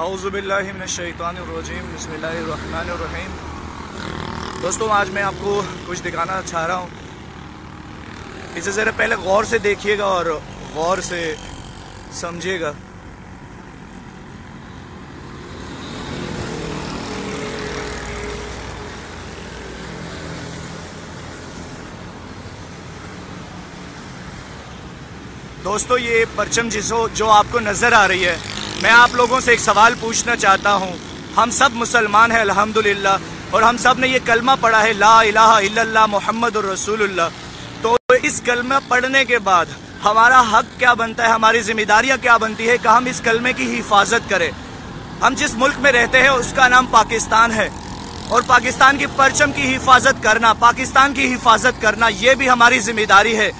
اعوذ باللہ من الشیطان الرجیم، بسم اللہ الرحمن الرحیم۔ دوستوں آج میں آپ کو کچھ دکھانا چاہ رہا ہوں۔ اسے ذرا پہلے غور سے دیکھیے گا اور غور سے سمجھیے گا۔ دوستو، یہ پرچم جسو جو آپ کو نظر آ رہی ہے میں آپ لوگوں سے ایک سوال پوچھنا چاہتا ہوں۔ ہم سب مسلمان ہیں، الحمدللہ، اور ہم سب نے یہ کلمہ پڑھا ہے، لا الہ الا اللہ محمد الرسول اللہ تو اس کلمہ پڑھنے کے بعد ہمارا حق کیا بنتا ہے، ہماری ذمہ داریاں کیا بنتی ہے، کہ ہم اس کلمے کی حفاظت کریں۔ ہم جس ملک میں رہتے ہیں، اس کا نام پاکستان ہے۔ اور پاکستان کی پرچم کی حفاظت کرنا، پاکستان کی حفاظت کرنا، یہ بھی ہماری ذمہ داری ہے۔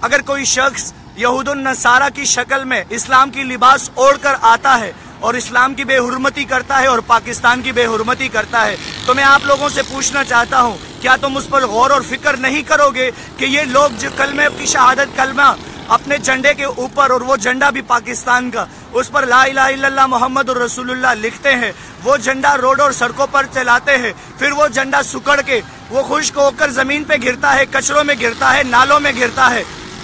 اگر کوئی شخص یہود النصارہ کی شکل میں اسلام کی لباس اوڑھ کر آتا ہے اور اسلام کی بے حرمتی کرتا ہے اور پاکستان کی بے حرمتی کرتا ہے۔ تو میں آپ لوگوں سے پوچھنا چاہتا ہوں، کیا تم اس پر غور اور فکر نہیں کرو گے کہ یہ لوگ جو کلمے کی شہادت کلمہ اپنے جھنڈے کے اوپر اور وہ جھنڈا بھی پاکستان کا، اس پر لا الہ الا اللہ محمد الرسول اللہ لکھتے ہیں، وہ جھنڈا روڈ اور سڑکوں پر چلاتے ہیں، پھر وہ جھنڈا سکڑ کے، وہ خشک ہو کر زمین پہ گرتا ہے، کچروں میں گرتا ہے، نالوں میں گرتا ہے۔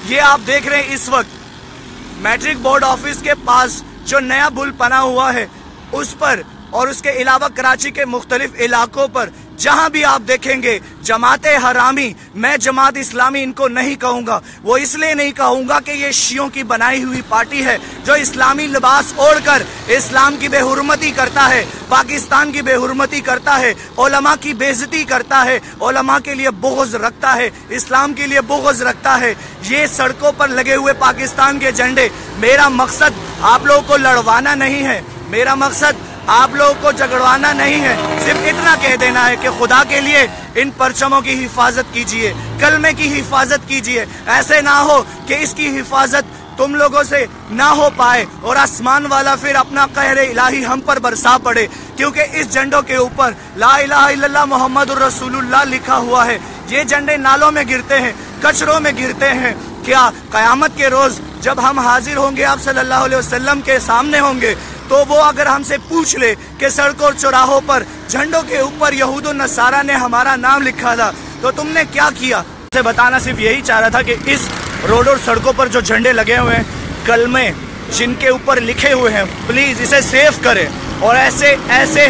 یہ آپ دیکھ رہے ہیں اس وقت میٹرک بورڈ آفس کے پاس جو نیا بل بنا ہوا ہے، اس پر اور اس کے علاوہ کراچی کے مختلف علاقوں پر جہاں بھی آپ دیکھیں گے جماعت حرامی، میں جماعت اسلامی ان کو نہیں کہوں گا۔ وہ اس لیے نہیں کہوں گا کہ یہ شیعوں کی بنائی ہوئی پارٹی ہے جو اسلامی لباس اوڑھ کر اسلام کی بے حرمتی کرتا ہے، پاکستان کی بے حرمتی کرتا ہے، علماء کی بےزتی کرتا ہے، علماء کے لیے بغض رکھتا ہے، اسلام کے لیے بغض رکھتا ہے۔ یہ سڑکوں پر لگے ہوئے پاکستان کے جھنڈے، میرا مقصد آپ لوگوں کو لڑوانا نہیں ہے۔ میرا مقصد آپ لوگوں کو جگڑوانا نہیں ہے۔ صرف اتنا کہہ دینا ہے کہ خدا کے لیے ان پرچموں کی حفاظت کیجیے، کلمے کی حفاظت کیجیے۔ ایسے نہ ہو کہ اس کی حفاظت تم لوگوں سے نہ ہو پائے اور آسمان والا پھر اپنا قہر الہی ہم پر برسا پڑے۔ کیونکہ اس جنڈوں کے اوپر لا الہ الا اللہ محمد الرسول اللہ لکھا ہوا ہے۔ یہ جنڈے نالوں میں گرتے ہیں، کچروں میں گرتے ہیں۔ کیا قیامت کے روز جب ہم حاضر ہوں گے آپ صلی اللہ علیہ وسلم کے سامنے ہوں گے تو وہ اگر ہم سے پوچھ لے کہ سڑکوں اور چوراہوں پر جھنڈوں کے اوپر یہود النصارہ نے ہمارا نام لکھا تھا، تو تم نے کیا کیا؟ سے بتانا صرف یہی چاہ رہا تھا کہ اس روڈ اور سڑکوں پر جو جھنڈے لگے ہوئے ہیں، کلمے جن کے اوپر لکھے ہوئے ہیں، پلیز اسے سیف کرے اور ایسے ایسے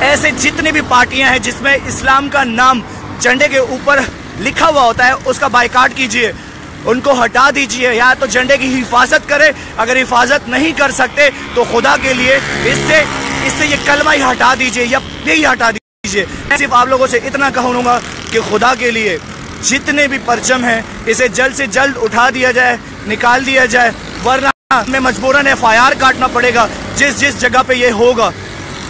ایسے جتنی بھی پارٹیاں ہیں جس میں اسلام کا نام جھنڈے کے اوپر لکھا ہوا ہوتا ہے، اس کا بائیکاٹ کیجیے۔ ان کو ہٹا دیجیے، یا تو جھنڈے کی حفاظت کرے۔ اگر حفاظت نہیں کر سکتے تو خدا کے لیے اس سے اس سے یہ کلمہ ہی ہٹا دیجیے، یا یہی ہٹا دیجیے۔ میں صرف آپ لوگوں سے اتنا کہوں گا کہ خدا کے لیے جتنے بھی پرچم ہیں، اسے جلد سے جلد اٹھا دیا جائے، نکال دیا جائے۔ ورنہ ہمیں مجبوراً ایف آئی آر کاٹنا پڑے گا، جس جس جگہ پہ یہ ہوگا۔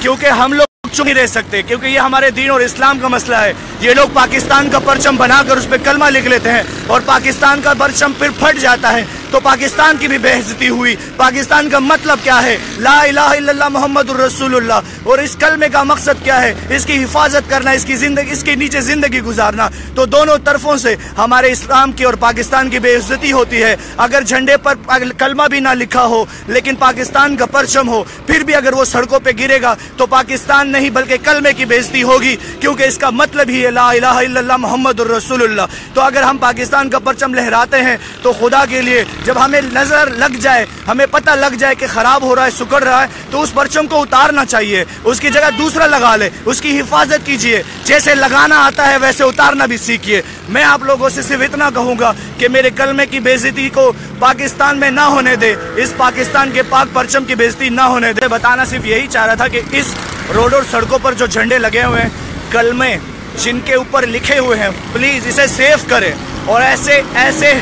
کیونکہ ہم لوگ چپ نہیں رہ سکتے کیونکہ یہ ہمارے دین اور اسلام کا مسئلہ ہے۔ یہ لوگ پاکستان کا پرچم بنا کر اس پہ کلمہ لکھ لیتے ہیں اور پاکستان کا پرچم پھر پھٹ جاتا ہے۔ تو پاکستان کی بھی بےحزتی ہوئی۔ پاکستان کا مطلب کیا ہے؟ لا الہ الا اللہ محمد الرسول اللہ۔ اور اس کلمے کا مقصد کیا ہے؟ اس کی حفاظت کرنا، اس کی زندگی، اس کے نیچے زندگی گزارنا۔ تو دونوں طرفوں سے ہمارے اسلام کی اور پاکستان کی بے عزتی ہوتی ہے۔ اگر جھنڈے پر کلمہ بھی نہ لکھا ہو، لیکن پاکستان کا پرچم ہو، پھر بھی اگر وہ سڑکوں پہ گرے گا، تو پاکستان نہیں، بلکہ کلمے کی بےزتی ہوگی۔ کیونکہ اس کا مطلب ہی ہے لا الہ الا اللہ محمد الرسول اللہ۔ تو اگر ہم پاکستان کا پرچم لہراتے ہیں، تو خدا کے لیے جب ہمیں نظر لگ جائے، ہمیں پتہ لگ جائے کہ خراب ہو رہا ہے، سکڑ رہا ہے، تو اس پرچم کو اتارنا چاہیے۔ اس کی جگہ دوسرا لگا لے، اس کی حفاظت کیجیے۔ جیسے لگانا آتا ہے، ویسے اتارنا بھی سیکھیے میں آپ لوگوں سے صرف اتنا کہوں گا کہ میرے کلمے کی بےزتی کو پاکستان میں نہ ہونے دے۔ اس پاکستان کے پاک پرچم کی بےزتی نہ ہونے دے۔ بتانا صرف یہی چاہ رہا تھا کہ اس روڈ اور سڑکوں پر جو جھنڈے لگے ہوئے ہیں، کلمے جن کے اوپر لکھے ہوئے ہیں، پلیز اسے سیف کرے اور ایسے ایسے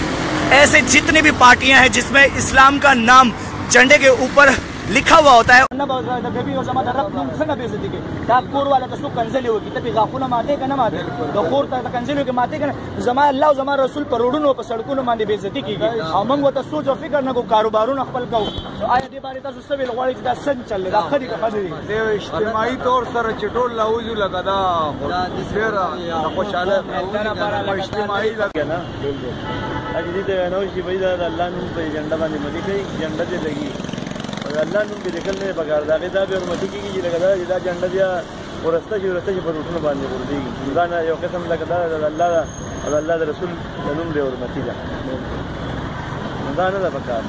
ایسے جتنی بھی پارٹیاں ہیں جس میں اسلام کا نام جھنڈے کے اوپر لکھا ہوا ہوتا ہے۔ چې اجتماعي طور سره چټول لاوزو لګا دا۔ ډیر خوشاله اجتماعي لګا اجدی ته نو شي وای دا الله نوم په جنډه باندې ملي کوي جنډه دې لګي الله نوم دې لیکل نه پکار دا غدا به ورمتي کیږي چې لګا دا دا جنډه بیا ورسته چې ورسته چې په روټونو باندې ورځي دا نه یو قسم لګا دا د الله دا د الله د رسول د نوم دې ورمتي ده دا نه ده پکار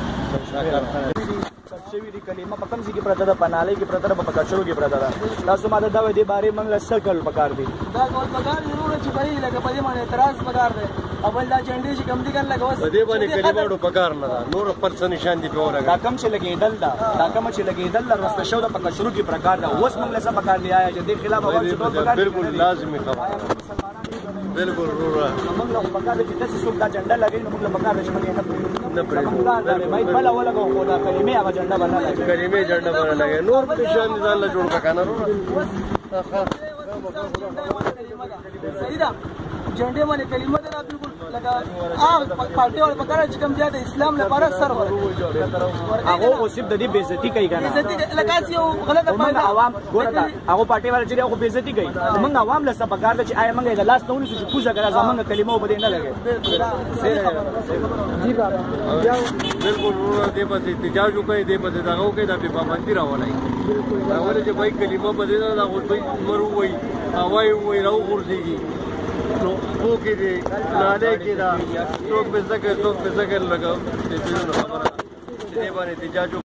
شوی دی کلمه په کوم ځای کې پرته ده پنالۍ کې پرته ده په کچرو کې پرته ده تاسو ما د دا دې بارے موږ له سرکل پکار دی دا کول پکار ضرور چې بھائی لکه په دې باندې اعتراض پکار دی اول دا جنډې چې کم دي کړل لکه په دې باندې کلمه ډو پکار نه ده نور پر څه نشان دي په دا ورګه کم چې لګېدل دا دا کم چې لګېدل دا رسته شو د په کچرو کې پرکار دا اوس موږ له څه پکار دی آیا چې دې خلاف اول ټول پکار دی. بالکل لازمي خبره بالکل رورا موږ له پکار دی چې داسې څوک دا جنډه لګوي نو موږ له پکار دی چې موږ نه دا دی، باید بله ولګوو خو دا کلمې هغه جنډه لګوي. کلمې جنډه باندې لګي نور په شان دي ځان له جوړ کا کنه رورا صحیح ده جنډې باندې کلمه ده بالکل هغه پارټي والا پکار چې کم ځای د اسلام لپاره سر ورکړي هغه اوس د دې بېزتي کوي کنه عزت لکه یو غلطه موږ عوام ګوره دا هغه پارټي والا چې هغه بېزتي کوي موږ عوام له څه پکار چې آیا موږ د لاس نه ونیسو چې کوزه کړه زمونږ کلمه وبدې نه لګي بالکل رورا دې پس احتجاج وکړي دې پس دا وکړي دا په پابندي راولای دا ولې چې بای کلمه بده دا دا عمر وای هواي وای راو ورځيږي نو کو کې دې ناله کې دا څوک به زګر څوک به زګر لګاو دې په خبره دې باندې احتجاج